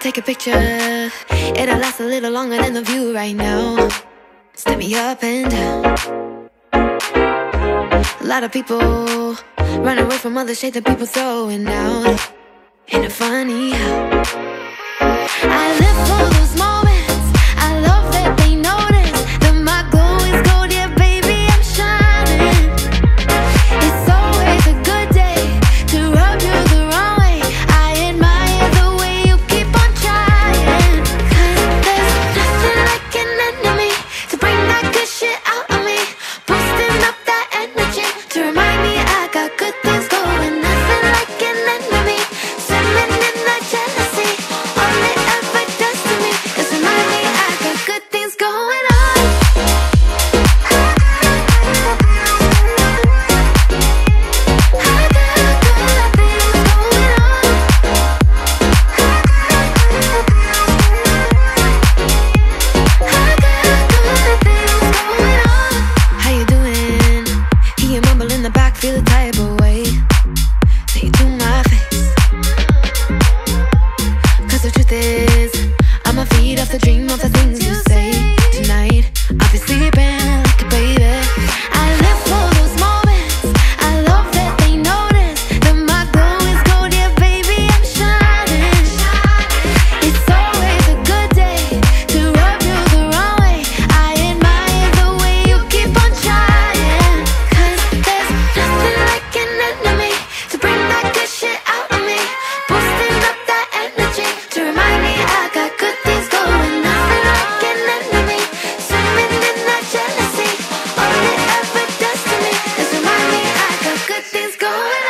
take a picture. It'll last a little longer than the view right now. Step me up and down. A lot of people run away from all the shade that people throwing out. Ain't it funny? feel it It's going on?